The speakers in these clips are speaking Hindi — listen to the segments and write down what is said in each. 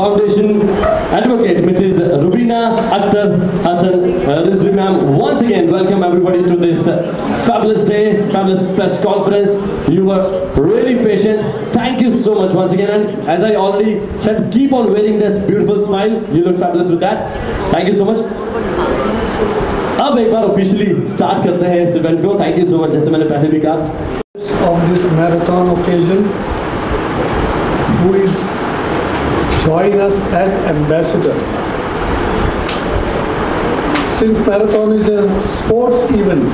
Foundation Advocate, Mrs. Rubina Akhtar Hassan uh, Rizvi ma'am. Once again, welcome everybody to this uh, fabulous day, fabulous press conference. You were really patient. Thank you so much once again. And as I already said, keep on wearing this beautiful smile. You look fabulous with that. Thank you so much. अब एक बार ऑफिशियली स्टार्ट करते हैं इस इवेंट को थैंक यू सो मच जैसे मैंने पहले भी कहा of this marathon occasion who is join us as ambassador. Since marathon is a sports event,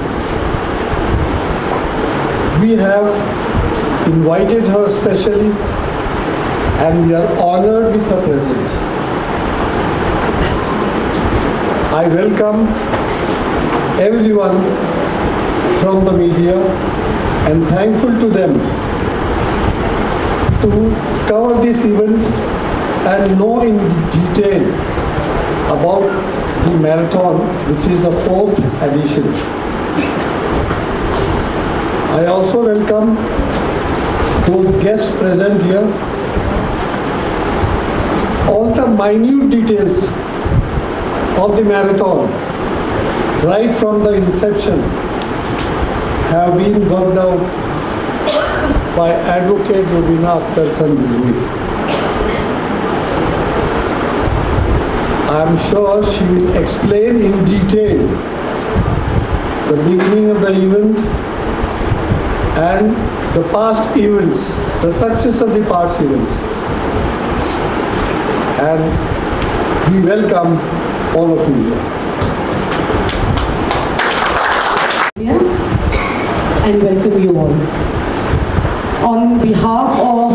we have invited her specially and we are honored with her presence. I welcome everyone from the media and thankful to them to cover this event and know in detail about the marathon, which is the fourth edition. I also welcome those guests present here. All the minute details of the marathon, right from the inception, have been worked out by Advocate Rubina Akhtar Sandhvi. I am sure she will explain in detail the beginning of the event and the past events, the success of the past events. And we welcome all of you and welcome you all. On behalf of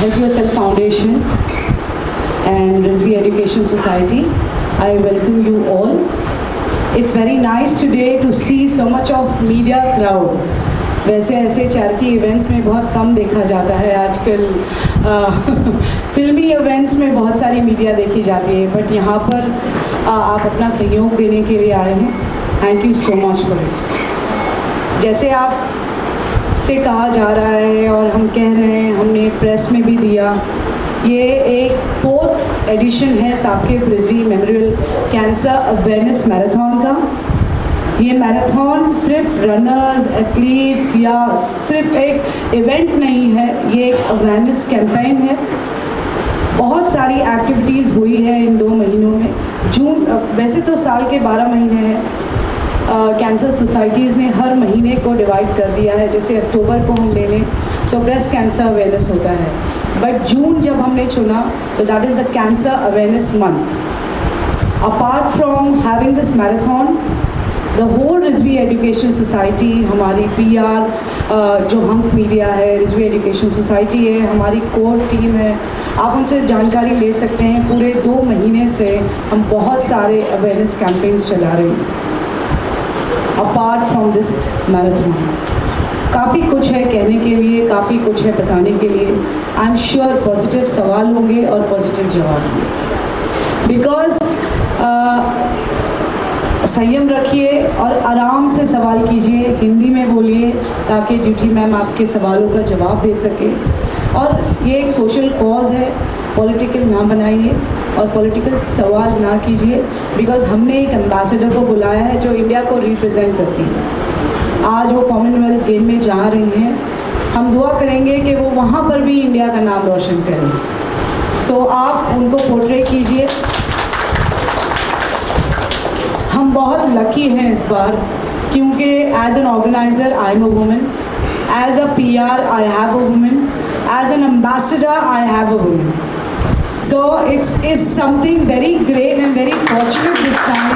Help Yourself Foundation and Rizvi Education Society, I welcome you all. It's very nice today to see so much of media crowd. वैसे ऐसे चैरिटी इवेंट्स में बहुत कम देखा जाता है आजकल फिल्मी इवेंट्स में बहुत सारी मीडिया देखी जाती है बट यहाँ पर आ, आप अपना सहयोग देने के लिए आए हैं thank you so much for it जैसे आप से कहा जा रहा है और हम कह रहे हैं हमने प्रेस में भी दिया ये एक फोर्थ एडिशन है Saqib Rizvi memorial cancer awareness marathon का। ये मैराथन सिर्फ़ रनर्स एथलीट्स या सिर्फ़ एक इवेंट नहीं है, ये एक अवेयरनेस कैंपेन है। बहुत सारी एक्टिविटीज़ हुई है इन दो महीनों में। जून वैसे तो साल के 12 महीने हैं। कैंसर सोसाइटीज़ ने हर महीने को डिवाइड कर दिया है, जैसे अक्टूबर को हम ले लें तो ब्रेस्ट कैंसर अवेयरनेस होता है। बट जून जब हमने चुना तो that is the cancer awareness month apart from having this marathon the whole Rizvi education society हमारी पी आर जो हम मीडिया है रिजवी एजुकेशन सोसाइटी है, हमारी कोर टीम है, आप उनसे जानकारी ले सकते हैं। पूरे दो महीने से हम बहुत सारे अवेयरनेस कैंपेन्स चला रहे हैं। अपार्ट फ्रॉम दिस मैराथन काफ़ी कुछ है कहने के लिए, काफ़ी कुछ है बताने के लिए। आई एम श्योर पॉजिटिव सवाल होंगे और पॉजिटिव जवाब होंगे। बिकॉज़ संयम रखिए और आराम से सवाल कीजिए, हिंदी में बोलिए, ताकि ड्यूटी मैम आपके सवालों का जवाब दे सके। और ये एक सोशल कॉज है पॉलिटिकल ना बनाइए और पॉलिटिकल सवाल ना कीजिए बिकॉज़ हमने एक एम्बेसडर को बुलाया है जो इंडिया को रिप्रेजेंट करती है। आज वो कॉमनवेल्थ गेम में जा रही हैं। हम दुआ करेंगे कि वो वहाँ पर भी इंडिया का नाम रोशन करें। सो so, आप उनको पोर्ट्रे कीजिए। हम बहुत लकी हैं इस बार क्योंकि as an organiser I am a women as a P R I have a women as an ambassador I have a women so it's is something very great and very fortunate this time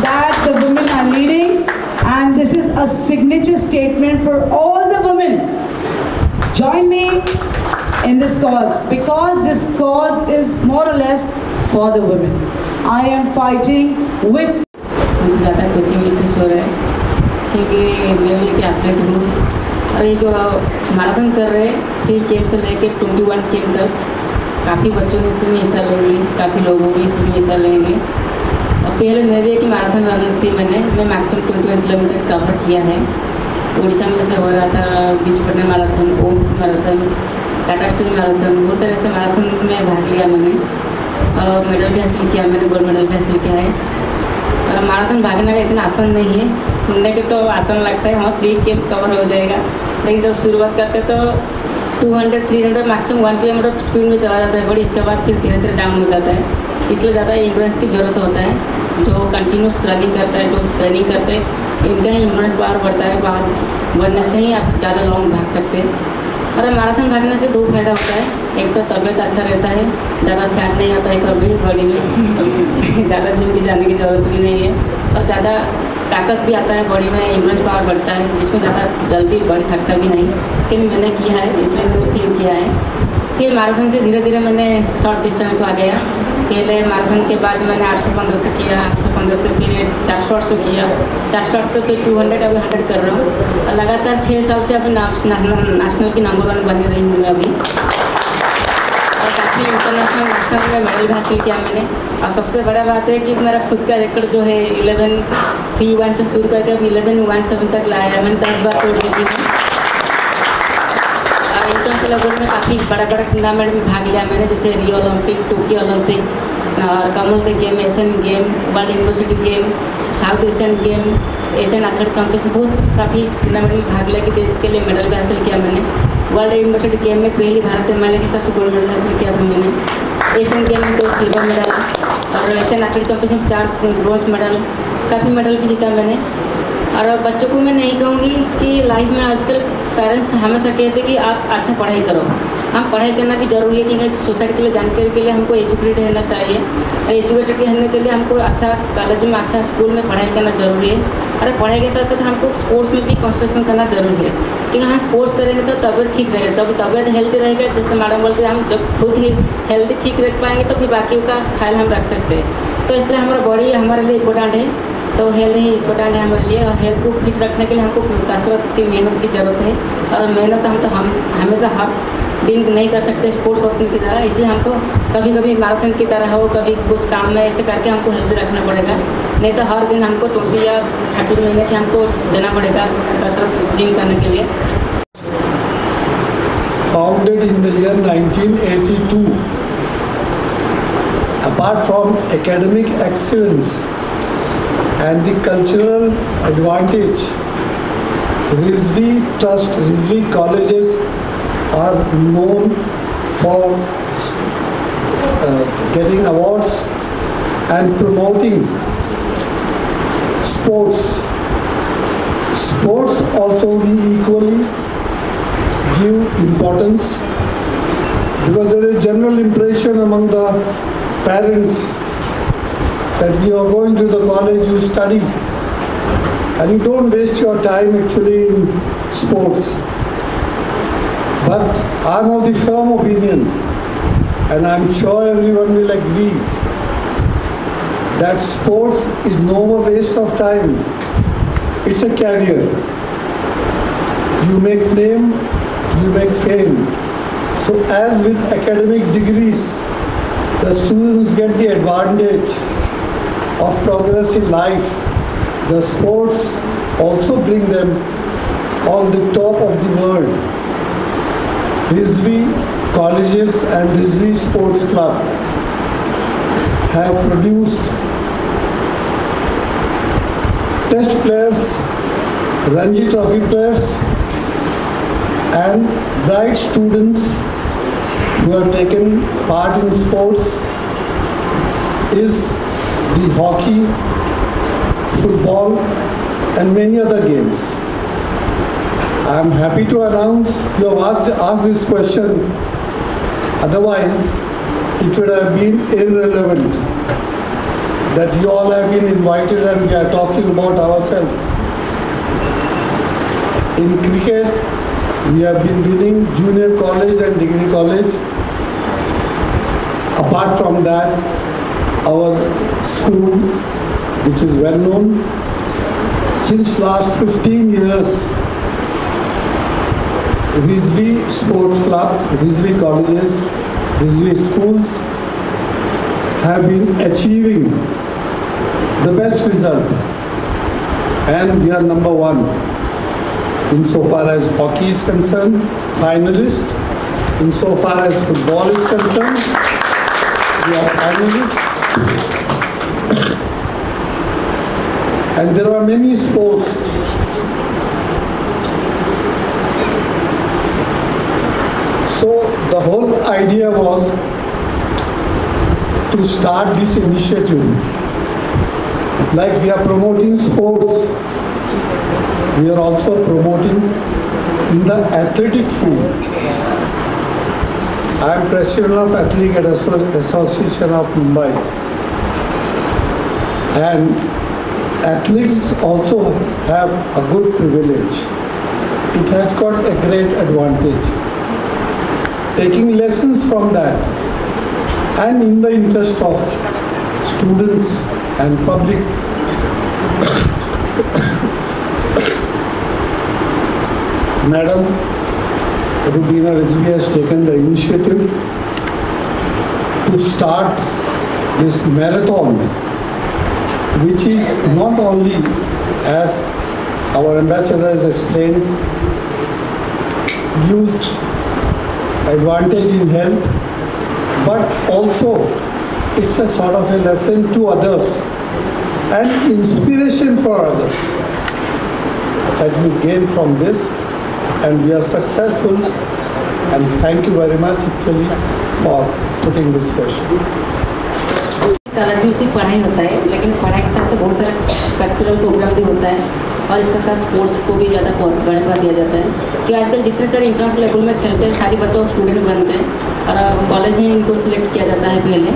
that the women are leading and this is a signature statement for all the women. Join me in this cause because this cause is more or less for the women. I am fighting with. मुझे ज़्यादा खुशी महसूस हो रहा है क्योंकि रियली क्या अपडेट हूँ और ये जो मैराथन कर रहे हैं थ्री केम से लेके ट्वेंटी वन केम तक काफ़ी बच्चों ने इसमें हिस्सा लेंगे काफ़ी लोगों भी इसमें हिस्सा लेंगे और पहले मैं भी एक मैराथन रनर थी मैंने, मैं maximum twenty one kilometre cover किया है। उड़ीसा में जैसे हो रहा था बीच पटना मैराथन, ओम्स मैराथन, टाटा स्टील मैराथन, बहुत सारे ऐसे मैराथन में भाग लिया मैंने। और मेडल भी हासिल किया, मैंने गोल्ड मेडल भी हासिल किया है। और मैराथन भागने का इतना आसान नहीं है। सुनने के तो आसान लगता है हाँ फ्री के कवर हो जाएगा। लेकिन जब शुरुआत करते तो 200 300 मैक्सिमम वन किलोमीटर स्पीड में चला जाता है, बड़ी इसके बाद फिर धीरे धीरे डाउन हो जाता है। इसलिए ज़्यादा इंश्योरेंस की ज़रूरत होता है। जो कंटिन्यूस रनिंग करता है, जो रनिंग करते हैं, इनका ही इंश्योरेंस पावर बढ़ता है, बाहर बढ़ने से ही आप ज़्यादा लॉन्ग भाग सकते हैं। और मैराथन भागने से दो फ़ायदा होता है। एक तो तबीयत अच्छा रहता है, ज़्यादा फैट नहीं आता है कभी बॉडी में, ज़्यादा जिम की जाने की ज़रूरत भी नहीं है। और ज़्यादा ताकत भी आता है बॉडी में इम्यून पावर बढ़ता है, जिसमें ज़्यादा जल्दी बॉडी थकता भी नहीं। लेकिन मैंने किया है, इसलिए मैंने फिर किया है। फिर मैराथन से धीरे धीरे मैंने शॉर्ट डिस्टेंस को आ गया। पहले मैराथन के बाद मैंने आठ सौ, पंद्रह से किया, आठ सौ, पंद्रह से, फिर चार सौ, आठ सौ किया। चार सौ, आठ सौ फिर टू हंड्रेड अभी हंड्रेड कर रहा हूँ। और लगातार छः साल से अभी नेशनल की नंबर वन बनी रही हूँ मैं अभी। और काफ़ी इंटरनेशनल नेशनल में मेडल हासिल किया मैंने। और सबसे बड़ा बात है कि मेरा खुद का रिकॉर्ड जो है इलेवन थ्री वन से शुरू करके अभी इलेवन वन सेवन तक लाया है। मैंने दस बार तोड़ दी इंटरनेशनल लेवल में काफ़ी बड़ा बड़ा टूर्नामेंट में भाग लिया। मैंने जैसे रियो ओलंपिक टोक्यो ओलंपिक कमल Commonwealth game Asian game world university game South Asian game Asian athlete championship बहुत काफ़ी टूर्नामेंट में भाग लिया कि देश के लिए मेडल भी हासिल किया मैंने। वर्ल्ड यूनिवर्सिटी गेम में पहली भारतीय महिला के सबसे गोल्ड मेडल हासिल किया था मैंने। एशियन गेम में दो सिल्वर मेडल और एशियन एथलेट चैंपियनशिप चार ब्रॉन्ज मेडल काफ़ी मेडल भी जीता मैंने। और बच्चों को मैं नहीं कहूँगी कि लाइफ में आजकल पेरेंट्स हमेशा कहते हैं कि आप अच्छा पढ़ाई करो। हम पढ़ाई करना भी ज़रूरी है क्योंकि सोसाइटी के लिए जानकारी के लिए हमको एजुकेटेड रहना चाहिए। और एजुकेटेड रहने के लिए हमको अच्छा कॉलेज में अच्छा स्कूल में पढ़ाई करना ज़रूरी है। और पढ़ाई के साथ साथ हमको स्पोर्ट्स में भी कॉन्सेंट्रेशन करना ज़रूरी है। क्योंकि हम स्पोर्ट्स करेंगे तो तबियत ठीक रहेगा। जब तबियत हेल्थी रहेगा, जैसे मैडम बोलते हैं, हम जब खुद ही हेल्थी ठीक रख पाएँगे तो फिर बाकी का ख्याल हम रख सकते हैं। तो इसलिए हमारा बॉडी हमारे लिए इम्पोर्टेंट है। तो हेल्थ ही इम्पोर्टेंट है हमारे लिए और हेल्थ को फिट रखने के लिए हमको कसरत की मेहनत की ज़रूरत है। और मेहनत हम तो हम हमेशा हर दिन नहीं कर सकते स्पोर्ट्स पर्सन की तरह इसलिए हमको कभी कभी मैराथन की तरह हो कभी कुछ काम में ऐसे करके हमको हेल्दी रखना पड़ेगा। नहीं तो हर दिन हमको ट्वेंटी या थर्टी मिनट हमको देना पड़ेगा कसरत जिम करने के लिए। Founded in the year 1982, apart from academic excellence and the cultural advantage, Rizvi Trust, Rizvi colleges are known for uh, getting awards and promoting sports. Sports also we equally give importance because there is general impression among the parents that you are going to the college, you study, and you don't waste your time actually in sports. But I'm of the firm opinion, and I'm sure everyone will agree, that sports is no more waste of time. It's a career. You make name, you make fame. So as with academic degrees, the students get the advantage of progress in life. The sports also bring them on the top of the world. Rizvi colleges and Rizvi Sports Club have produced test players, Ranji Trophy players, and bright students who have taken part in sports is the hockey, football, and many other games. I am happy to announce you have asked, asked this question, otherwise, it would have been irrelevant that you all have been invited and we are talking about ourselves. In cricket, we have been winning junior college and degree college. Apart from that, our school, which is well known, since last 15 years, Rizvi Sports Club, Rizvi colleges, Rizvi schools have been achieving the best result. And we are number one insofar as hockey is concerned, finalist, insofar as football is concerned. We are finalists. And there are many sports. So the whole idea was to start this initiative. Like we are promoting sports, we are also promoting in the athletic field. I am president of Athletic Association of Mumbai. And athletes also have a good privilege. It has got a great advantage. Taking lessons from that and in the interest of students and public Madam Rubina Rizvi has taken the initiative to start this marathon, which is not only, as our ambassador has explained, gives advantage in health, but also it's a sort of a lesson to others and inspiration for others that we gain from this and we are successful and thank you very much actually for putting this question. College में सिर्फ़ पढ़ाई होता है, लेकिन पढ़ाई के साथ तो बहुत सारे कल्चरल प्रोग्राम भी होता है और इसके साथ स्पोर्ट्स को भी ज़्यादा बढ़ावा दिया जाता है। कि आजकल जितने सारे इंटरनेशनल लेवल में खेलते हैं, सारे बच्चों स्टूडेंट बनते हैं और कॉलेज ही इनको सिलेक्ट किया जाता है पहले।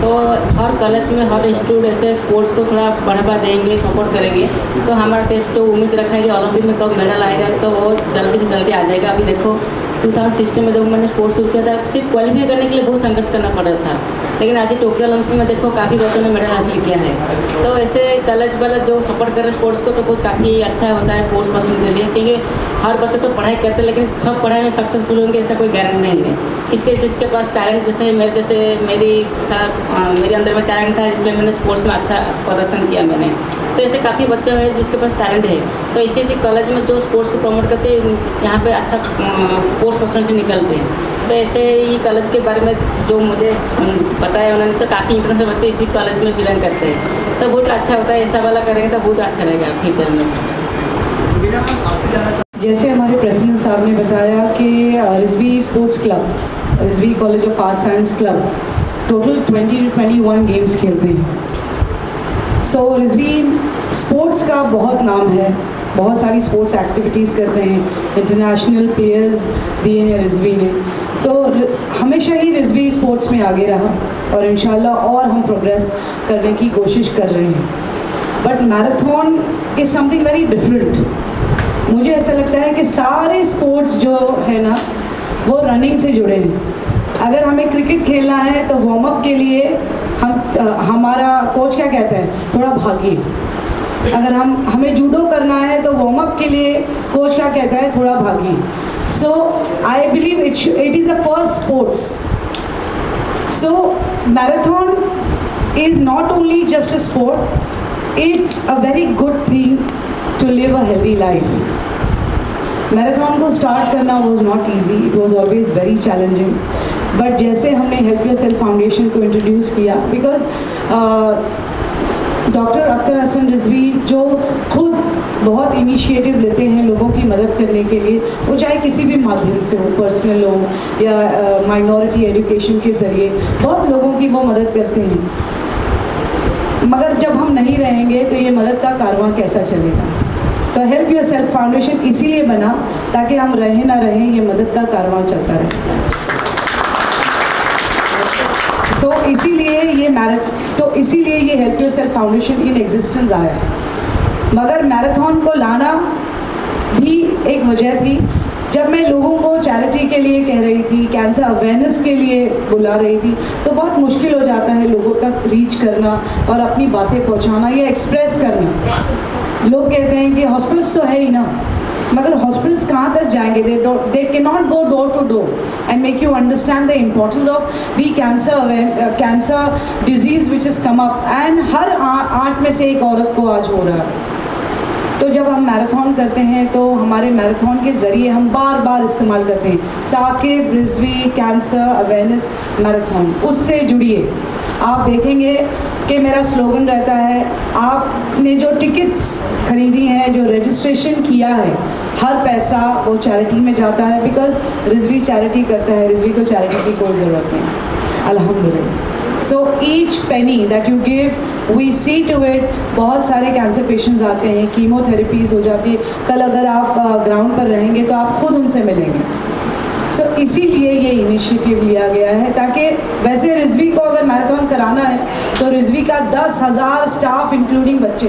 तो हर कॉलेज में हर इंस्टीट्यूट ऐसे स्पोर्ट्स को थोड़ा बढ़ावा देंगे सपोर्ट करेंगे। तो हमारा देश तो उम्मीद रखा है कि ओलंपिक में कब मेडल आएगा तो वो जल्दी से जल्दी आ जाएगा। अभी देखो 2016 में जब मैंने स्पोर्ट्स शुरू किया था, सिर्फ़ क्वालिफाई करने के लिए बहुत संघर्ष करना पड़ा था। लेकिन आज टोक्यो ओलंपिक में देखो काफ़ी बच्चों ने मेडल हासिल किया है। तो ऐसे कॉलेज वाले जो सपोर्ट कर रहे स्पोर्ट्स को तो बहुत काफ़ी अच्छा होता है स्पोर्ट्स पर्सन के लिए, क्योंकि हर बच्चे तो पढ़ाई करते हैं, लेकिन सब पढ़ाई में सक्सेसफुल होंगे, ऐसा कोई गारंटी नहीं है। किसके जिसके पास टैलेंट जैसे मेरे, जैसे मेरी साथ मेरे अंदर में टैलेंट था, इसलिए मैंने स्पोर्ट्स में अच्छा प्रदर्शन किया मैंने। तो ऐसे काफ़ी बच्चे हैं जिसके पास टैलेंट है। तो इसी इसी कॉलेज में जो स्पोर्ट्स को प्रमोट करते हैं, यहाँ पे अच्छा स्पोर्ट्स पर्सनलिटी निकलते हैं। तो ऐसे ही कॉलेज के बारे में जो मुझे है उन्होंने तो काफ़ी इंटरनेशनल बच्चे इसी कॉलेज में बिलोंग करते हैं। तो बहुत अच्छा होता है ऐसा वाला करेंगे तो बहुत अच्छा रहेगा फ्यूचर में। जैसे हमारे प्रेसिडेंट साहब ने बताया कि Rizvi sports club Rizvi college of art science club total 20 to 21 games खेलते हैं। सो so, रिजवी स्पोर्ट्स का बहुत नाम है। बहुत सारी स्पोर्ट्स एक्टिविटीज़ करते हैं। इंटरनेशनल प्लेयर्स दिए हैं रिजवी ने। तो हमेशा ही रिजवी स्पोर्ट्स में आगे रहा और इन और हम प्रोग्रेस करने की कोशिश कर रहे हैं। But marathon is something very different मुझे ऐसा लगता है कि सारे स्पोर्ट्स जो है ना, वो रनिंग से जुड़े हैं। अगर हमें क्रिकेट खेलना है तो वार्म अप के लिए हम हमारा कोच क्या कहता है? थोड़ा भागिए अगर हम, हमें जूडो करना है तो वार्म अप के लिए कोच क्या कहता है? थोड़ा भागिए so I believe it it is a first sports so marathon is not only just a sport it's a very good thing to live a healthy life. Marathon को स्टार्ट करना was not easy it was always very challenging but जैसे हमने हेल्प योर सेल्फ फाउंडेशन को इंट्रोड्यूस किया बिकॉज़ डॉक्टर अख्तर हसन रिजवी जो खुद बहुत इनिशिएटिव लेते हैं लोगों की मदद करने के लिए वो चाहे किसी भी माध्यम से हो पर्सनल हो या माइनॉरिटी एजुकेशन के ज़रिए बहुत लोगों की वो मदद करते हैं। मगर जब हम नहीं रहेंगे तो ये मदद का कारवां कैसा चलेगा? तो हेल्प योर सेल्फ फाउंडेशन इसीलिए बना ताकि हम रहें ना रहें ये मदद का कारवां चलता रहे। सो so, इसीलिए ये मैराथ तो इसीलिए ये Help Your Self Foundation in existence आया मगर मैराथन को लाना भी एक वजह थी। जब मैं लोगों को चैरिटी के लिए कह रही थी कैंसर अवेयरनेस के लिए बुला रही थी तो बहुत मुश्किल हो जाता है लोगों तक रीच करना और अपनी बातें पहुंचाना या एक्सप्रेस करना। लोग कहते हैं कि हॉस्पिटल्स तो है ही ना। मगर हॉस्पिटल्स कहाँ तक जाएँगे? दे दे के not go door to door and make you understand the importance of the cancer cancer disease which is come up and हर आठ में से एक औरत को आज हो रहा है। तो जब हम मैराथन करते हैं तो हमारे मैराथन के ज़रिए हम बार बार इस्तेमाल करते हैं। Saqib Rizvi cancer awareness marathon उससे जुड़िए। आप देखेंगे कि मेरा स्लोगन रहता है, आपने जो टिकट्स खरीदी हैं, जो रजिस्ट्रेशन किया है, हर पैसा वो चैरिटी में जाता है बिकॉज़ रिजवी चैरिटी करता है, रिजवी को चैरिटी की कोई ज़रूरत नहीं, अल्हम्दुलिल्लाह। So each penny that you give we see to it बहुत सारे कैंसर पेशेंट्स आते हैं कीमोथेरेपीज हो जाती है। कल अगर आप ग्राउंड पर रहेंगे तो आप खुद उनसे मिलेंगे। सो so, इसीलिए ये इनिशिएटिव लिया गया है ताकि वैसे रिजवी को अगर मैराथन कराना है तो रिजवी का दस हज़ार स्टाफ इंक्लूडिंग बच्चे।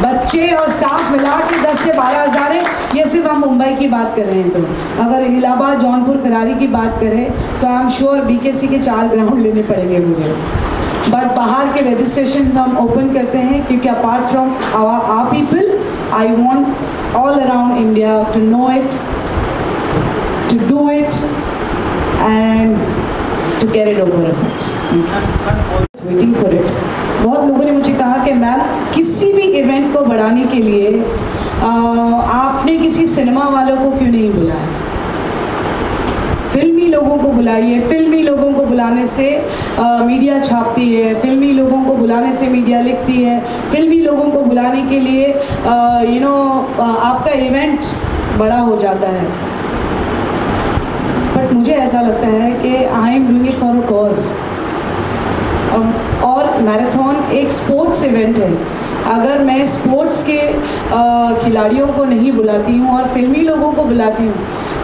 बच्चे और स्टाफ मिला के दस से बारह हज़ार है। ये सिर्फ़ हम मुंबई की बात कर रहे हैं तो। अगर इलाहाबाद जौनपुर करारी की बात करें तो आई एम श्योर बीकेसी के सी के चार ग्राउंड लेने पड़ेंगे मुझे। बट बाहर के रजिस्ट्रेशन हम ओपन करते हैं क्योंकि apart from our people I want all around India to know it to do it and to carry it over waiting for it बहुत लोगों ने मुझे कहा कि मैम किसी भी इवेंट को बढ़ाने के लिए आ, आपने किसी सिनेमा वालों को क्यों नहीं बुलाया? फिल्मी लोगों को बुलाइए फिल्मी लोगों को बुलाने से आ, मीडिया छापती है फिल्मी लोगों को बुलाने से मीडिया लिखती है फिल्मी लोगों को बुलाने के लिए यू नो आपका इवेंट बड़ा हो जाता है। मुझे ऐसा लगता है कि I am doing it for a cause और मैराथन एक स्पोर्ट्स इवेंट है। अगर मैं स्पोर्ट्स के खिलाड़ियों को नहीं बुलाती हूँ और फिल्मी लोगों को बुलाती हूँ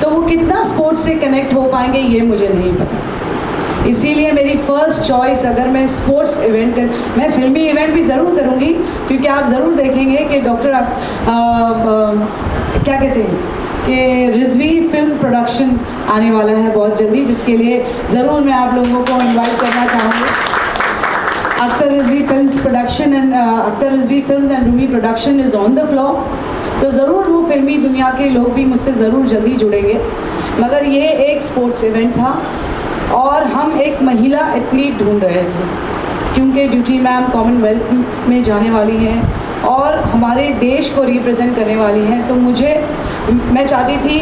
तो वो कितना स्पोर्ट्स से कनेक्ट हो पाएँगे, ये मुझे नहीं पता। इसीलिए मेरी फ़र्स्ट चॉइस अगर मैं स्पोर्ट्स इवेंट कर, मैं फिल्मी इवेंट भी ज़रूर करूँगी, क्योंकि आप ज़रूर देखेंगे कि डॉक्टर क्या कहते हैं कि रिजवी फ़िल्म प्रोडक्शन आने वाला है बहुत जल्दी जिसके लिए ज़रूर मैं आप लोगों को इन्वाइट करना चाहूँगी। Akhtar Rizvi Films production and uh, Akhtar Rizvi Films and Rumi production is on the. तो ज़रूर वो फिल्मी दुनिया के लोग भी मुझसे ज़रूर जल्दी जुड़ेंगे। मगर ये एक स्पोर्ट्स इवेंट था और हम एक महिला एथलीट ढूंढ रहे थे क्योंकि ड्यूटी मैम कॉमनवेल्थ में जाने वाली हैं और हमारे देश को रिप्रेजेंट करने वाली हैं। तो मुझे मैं चाहती थी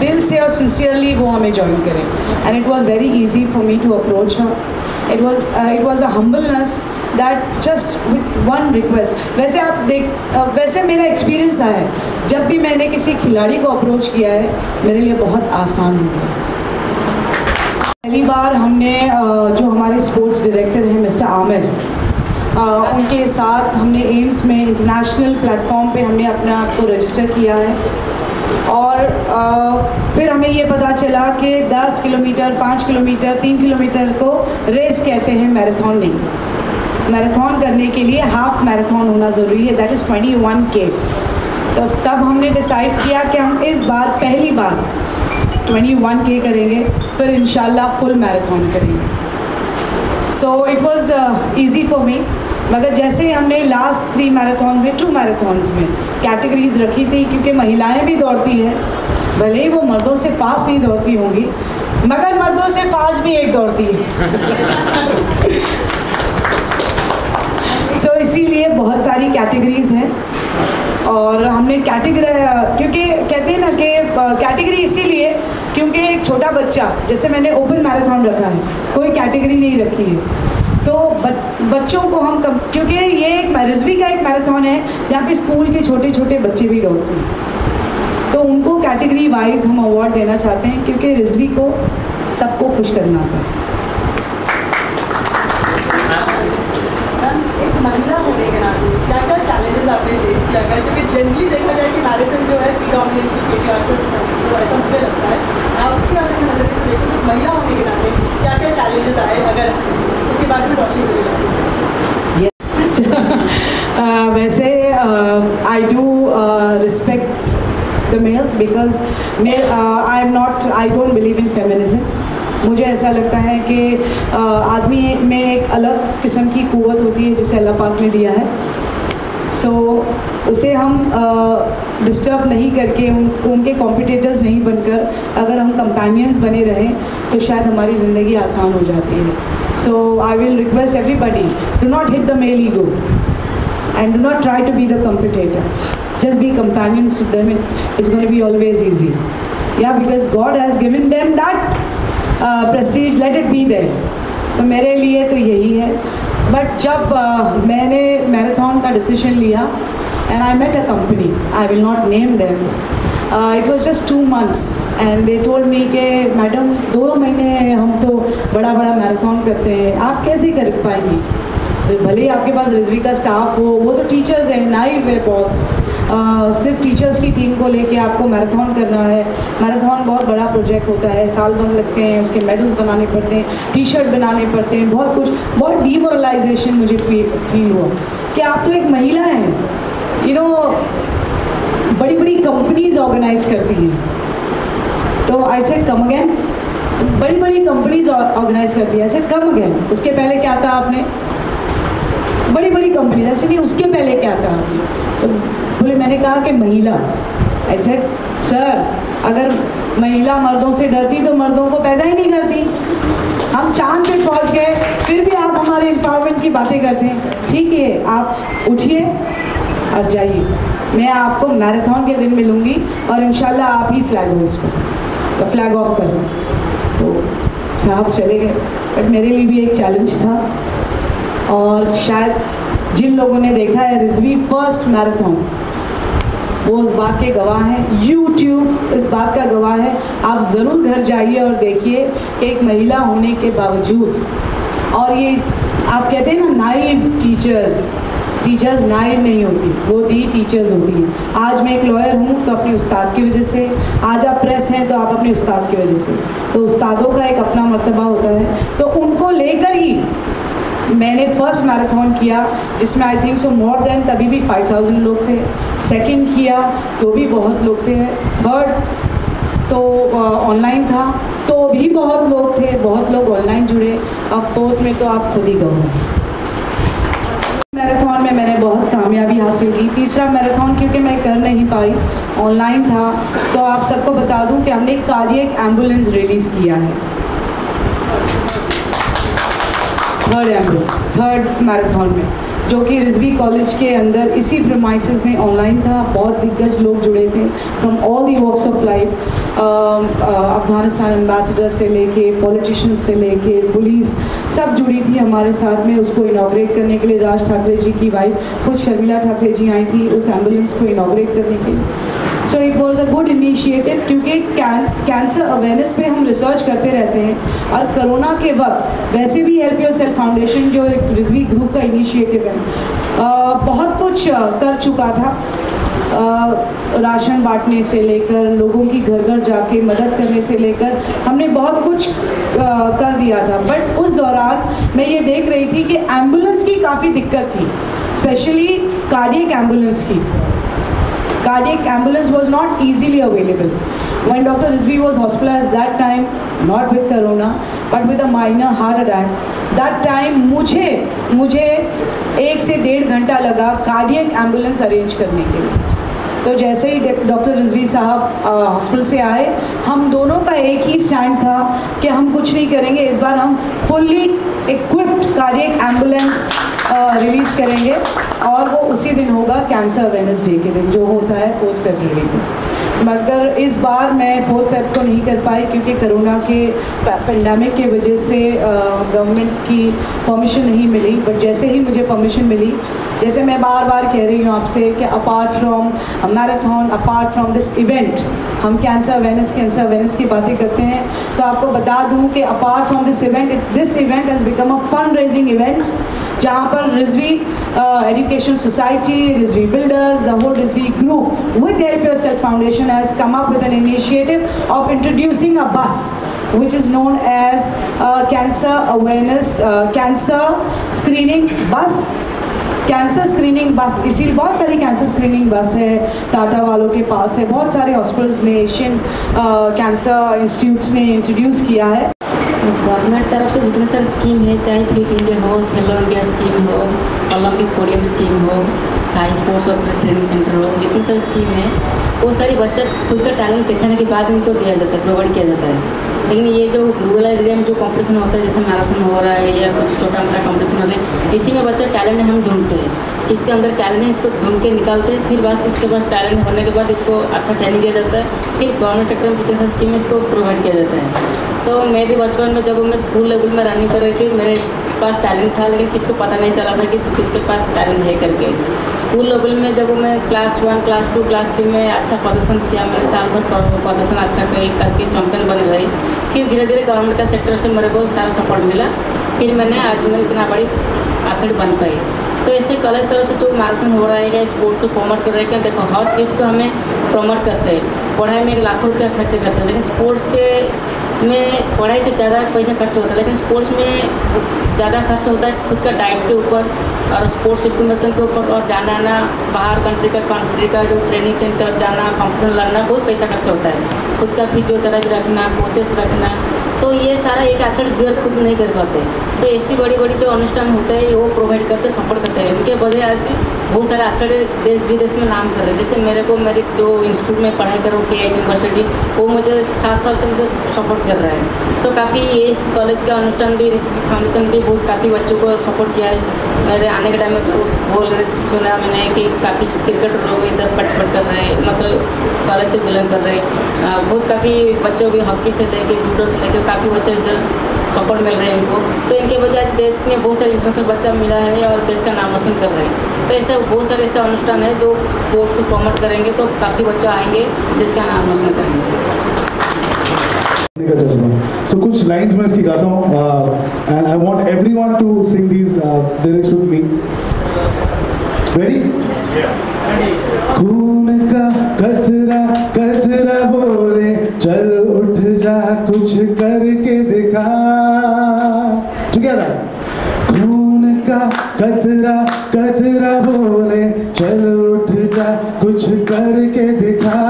दिल से और सिंसियरली वो हमें ज्वाइन करें। And it was very easy for me to approach her it was it was a humbleness that just with one request वैसे आप देख uh, वैसे मेरा एक्सपीरियंस है। जब भी मैंने किसी खिलाड़ी को अप्रोच किया है मेरे लिए बहुत आसान हो गया। पहली बार हमने uh, जो हमारे स्पोर्ट्स डायरेक्टर हैं मिस्टर आमिर Uh, उनके साथ हमने एम्स में इंटरनेशनल प्लेटफॉर्म पे हमने अपने आप को रजिस्टर किया है। और आ, फिर हमें ये पता चला कि 10 किलोमीटर 5 किलोमीटर 3 किलोमीटर को रेस कहते हैं मैराथन नहीं। मैराथन करने के लिए हाफ़ मैराथन होना ज़रूरी है दैट इज़ 21 के तो तब हमने डिसाइड किया कि हम इस बार पहली बार 21 के करेंगे फिर इन फुल मैराथन करेंगे। So it was easy for me मगर जैसे हमने लास्ट थ्री मैराथन में टू मैराथन्स में कैटेगरीज रखी थी क्योंकि महिलाएँ भी दौड़ती हैं भले ही वो मर्दों से फास्ट नहीं दौड़ती होंगी मगर मर्दों से फास्ट भी एक दौड़ती है। सो so, इसीलिए बहुत सारी कैटेगरीज हैं। और हमने कैटेगरी क्योंकि कहते हैं ना कि कैटेगरी इसीलिए क्योंकि एक छोटा बच्चा जैसे मैंने ओपन मैराथन रखा है कोई कैटेगरी नहीं रखी है। तो बच, बच्चों को हम कम क्योंकि ये एक रिजवी का एक मैराथन है जहाँ पे स्कूल के छोटे छोटे बच्चे भी दौड़ते हैं। तो उनको कैटेगरी वाइज हम अवार्ड देना चाहते हैं क्योंकि रिजवी को सबको खुश करना होता है। महिला होने के नाते क्या क्या चैलेंजेस आपने फेस किया? गया क्योंकि जनरली देखा जाए कि मैराथन जो है तो ऐसा मुझे लगता है। आपकी नज़र से देखिए महिला होने के नाते क्या क्या चैलेंजेस आए? अगर उसके बाद में रोशनी वैसे I do respect the males because may I am not I don't believe in feminism मुझे ऐसा लगता है कि uh, आदमी में एक अलग किस्म की कुवत होती है जिसे अल्लाह पाक ने दिया है। सो so, उसे हम डिस्टर्ब uh, नहीं करके उनके कॉम्पिटेटर्स नहीं बनकर अगर हम कंपेनियंस बने रहें तो शायद हमारी ज़िंदगी आसान हो जाती है। So I will request everybody do not hit the male ego and do not try to be the competitor just be companion them it's gonna be always easy ya because God has given them that prestige let it be there so मेरे लिए तो यही है। बट जब uh, मैंने मैराथन का डिसीज़न लिया and I met a company I will not name them it was just two months and they told me के मैडम दो महीने हम तो बड़ा बड़ा मैराथन करते हैं आप कैसे कर पाएँगी? तो भले ही आपके पास रिजवी का स्टाफ हो वो तो टीचर्स हैं नाइव है बहुत। Uh, सिर्फ़ टीचर्स की टीम को लेके आपको मैराथन करना है। मैराथन बहुत बड़ा प्रोजेक्ट होता है। साल भर लगते हैं उसके मेडल्स बनाने पड़ते हैं टी शर्ट बनाने पड़ते हैं बहुत कुछ बहुत डीमोरलाइजेशन मुझे फील हुआ। कि आप तो एक महिला हैं। यू नो बड़ी बड़ी कंपनीज़ ऑर्गेनाइज करती हैं। तो आई सेड कम अगेन बड़ी बड़ी कंपनीज़ ऑर्गेनाइज करती है। ऐसे कम अगेन उसके पहले क्या कहा आपने? बड़ी बड़ी कंपनी ऐसे नहीं उसके पहले क्या कहा तो बोले, मैंने कहा कि महिला। ऐसे सर अगर महिला मर्दों से डरती तो मर्दों को पैदा ही नहीं करती। हम चाँद पे पहुँच गए, फिर भी आप हमारे एम्पावरमेंट की बातें करते हैं। ठीक है, आप उठिए और जाइए। मैं आपको मैराथन के दिन मिलूँगी और इंशाल्लाह आप ही फ्लैग होस्ट करें फ्लैग ऑफ़ कर करें तो साहब चले गए। बट मेरे लिए भी एक चैलेंज था। और शायद जिन लोगों ने देखा है रिजवी फ़र्स्ट मैराथन वो उस बात के गवाह हैं। यूट्यूब इस बात का गवाह है। आप ज़रूर घर जाइए और देखिए कि एक महिला होने के बावजूद, और ये आप कहते हैं ना नाइव टीचर्स टीचर्स नाइव नहीं होती, वो दी टीचर्स होती हैं। आज मैं एक लॉयर हूँ तो अपने उस्ताद की वजह से, आज आप प्रेस हैं तो आप अपने उस्ताद की वजह से। तो उस्तादों का एक अपना मरतबा होता है। तो उनको लेकर ही मैंने फ़र्स्ट मैराथन किया, जिसमें I think so more than तभी भी 5000 लोग थे। सेकंड किया तो भी बहुत लोग थे। थर्ड तो ऑनलाइन था। तो भी बहुत लोग थे, बहुत लोग ऑनलाइन जुड़े। अब फोर्थ में तो आप खुद ही गए मैराथन में मैंने बहुत कामयाबी हासिल की। तीसरा मैराथन क्योंकि मैं कर नहीं पाई ऑनलाइन था। तो आप सबको बता दूँ कि हमने कार्डियक एंबुलेंस रिलीज़ किया है। थर्ड एंबुलेंस थर्ड मैराथन में, जो कि रिजवी कॉलेज के अंदर इसी प्रमाइसिस में ऑनलाइन था। बहुत दिग्गज लोग जुड़े थे from all the walks of life Afghanistan ambassador से लेके पॉलिटिशियन से लेके पुलिस सब जुड़ी थी हमारे साथ में उसको इनाग्रेट करने के लिए। राज ठाकरे जी की वाइफ खुद शर्मिला ठाकरे जी आई थी उस एंबुलेंस को इनाग्रेट करने के लिए। So it was a good initiative क्योंकि कैंसर अवेयरनेस पे हम रिसर्च करते रहते हैं। और कोरोना के वक्त, वैसे भी हेल्प योर सेल्फ फाउंडेशन जो एक रिजवी ग्रुप का इनिशिएटिव है बहुत कुछ कर चुका था। राशन बांटने से लेकर, लोगों की घर घर जाके मदद करने से लेकर, हमने बहुत कुछ कर दिया था। बट उस दौरान मैं ये देख रही थी कि एंबुलेंस की काफ़ी दिक्कत थी स्पेशली कार्डियक एंबुलेंस की। Cardiac ambulance was not easily available. When Dr. Rizvi was hospitalized that time, not with corona, but with a minor heart attack, that time मुझे मुझे एक से डेढ़ घंटा लगा कार्डियक एंबुलेंस अरेंज करने के लिए तो जैसे ही डॉक्टर रिजवी साहब हॉस्पिटल से आए हम दोनों का एक ही स्टैंड था कि हम कुछ नहीं करेंगे इस बार हम fully equipped cardiac ambulance release करेंगे और वो उसी दिन होगा कैंसर अवेयरनेस डे के दिन, जो होता है फोर्थ फेबररी को। मगर इस बार मैं फोर्थ फेब को नहीं कर पाई क्योंकि करोना के पेंडेमिक के वजह से गवर्नमेंट की परमिशन नहीं मिली। बट जैसे ही मुझे परमिशन मिली, जैसे मैं बार बार कह रही हूँ आपसे कि apart from marathon apart from this event हम कैंसर अवेयरनेस कैंसर अवेयरनेस की बातें करते हैं। तो आपको बता दूँ कि apart from this event this event has become a fund raising event जहाँ पर Rizvi education society Rizvi builders the whole Rizvi group with Help Your Self Foundation has come up with an initiative of introducing a bus known as uh, cancer awareness uh, cancer screening bus. Cancer screening bus इसी बहुत सारी कैंसर स्क्रीनिंग बस है टाटा वालों के पास है बहुत सारे हॉस्पिटल्स ने एशियन कैंसर इंस्टीट्यूट्स ने इंट्रोड्यूस किया है। गवर्नमेंट तरफ़ से जितने सारे स्कीम है, चाहे फिट इंडिया हो खेलो इंडिया स्कीम हो ओलंपिक पोडियम स्कीम हो साइंस स्पोर्ट्स और ट्रेनिंग सेंटर हो, जितनी सारी स्कीम है, वो सारी बच्चा खुद का टैलेंट दिखाने के बाद इनको दिया जाता है प्रोवाइड किया जाता है। लेकिन ये जो रूरल एरिया में जो कंपटीशन होता है, जैसे मैराथन हो रहा है या कुछ छोटा मोटा कंपटीशन हो रहा है, इसी में बच्चा टैलेंट हम ढूंढते हैं। इसके अंदर टैलेंट है, इसको ढूंढ के निकालते हैं, फिर बस इसके पास टैलेंट होने के बाद इसको अच्छा ट्रेनिंग दिया जाता है, फिर गवर्नमेंट सेक्टर में जितने सारी स्कीम है, इसको प्रोवाइड किया जाता है। तो मैं भी बचपन में जब मैं स्कूल लेवल में रनिंग कर रही थी, मेरे पास टैलेंट था, लेकिन किसको पता नहीं चला था कि किसके पास टैलेंट है करके। स्कूल लेवल में जब मैं class one class two class three में अच्छा प्रदर्शन किया मैंने साल भर प्रदर्शन अच्छा कर, करके चैंपियन बन गई। फिर धीरे धीरे गवर्नमेंट का सेक्टर से मेरे को सारा सपोर्ट मिला। फिर मैंने आज मैं इतना बड़ी एथलीट बन पाई। तो ऐसे कॉलेज तरफ़ से जो मैराथन हो रहा है स्पोर्ट को प्रमोट कर रहे हैं देखो, हर चीज़ को हमें प्रमोट करते हैं। पढ़ाई में एक लाखों रुपया खर्च करते हैं, लेकिन स्पोर्ट्स के में पढ़ाई से ज़्यादा पैसा खर्च होता है, लेकिन स्पोर्ट्स में ज़्यादा खर्च होता है खुद का डाइट के ऊपर और स्पोर्ट्स इक्विमेशन के ऊपर और जाना आना, बाहर कंट्री का कंट्री का जो ट्रेनिंग सेंटर जाना कॉम्पिटिशन लड़ना, बहुत पैसा खर्च होता है। खुद का फिजियोथेरापी रखना कोचेस रखना तो ये सारा एक एथलीट बियर खुद नहीं कर पाते। तो ऐसी बड़ी बड़ी जो अनुष्ठान होते हैं वो प्रोवाइड करते सपोर्ट करते हैं। इनके वजह आज बहुत सारे एथलीट देश, विदेश में नाम कर रहे हैं। जैसे मेरे को मेरी जो इंस्टीट्यूट में पढ़ाई करो के यूनिवर्सिटी वो मुझे सात साल से मुझे सपोर्ट कर रहा है। तो काफ़ी ये इस कॉलेज का अनुष्ठान भी फाउंडेशन भी बहुत काफ़ी बच्चों को सपोर्ट किया है। मेरे आने के टाइम में तो बोल रहे थे, सुना मैंने कि काफ़ी क्रिकेट लोग इधर पार्टिसिपेट कर रहे हैं मतलब कॉलेज से बिलोंग कर रहे हैं। बहुत काफ़ी बच्चों भी हॉकी से लेके जूडो से लेके काफ़ी बच्चे इधर सपोर्ट मिल रहे हैं इनको। तो इनके वजह आज देश में बहुत सारे इंटरनेशनल बच्चा मिला है और देश का नाम रोशन कर रहे हैं। तो ऐसे बहुत सारे ऐसे अनुष्ठान है जो कोर्स को प्रमोट करेंगे तो काफ़ी बच्चे आएँगे, देश का नाम रोशन करेंगे। So, कुछ लाइंस मैं इसकी गाता हूँ। And I want everyone to sing these lyrics with me ready खून का कतरा कतरा बोले चल जा कुछ करके दिखा। टुगेदर खून का कतरा कतरा बोले, चल उठ जा कुछ करके दिखा।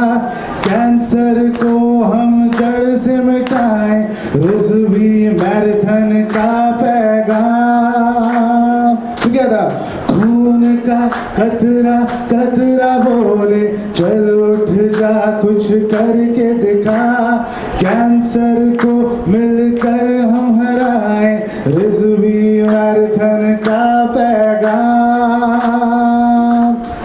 कैंसर को हम जड़ से मिटाएँ रिजवी मैराथन का पैगाम। टुगेदर खून का कतरा कतरा बोले, चल उठ जा कुछ करके कैंसर को मिलकर हम हराए रिजवी मैराथन का पैगाम।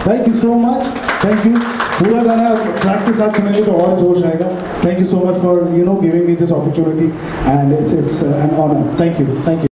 Thank you so much thank you पूरा गाना ट्रैक के साथ सुनेंगे तो और जोश आएगा। Thank you so much for you know giving me this opportunity and it's it's an honour thank you thank you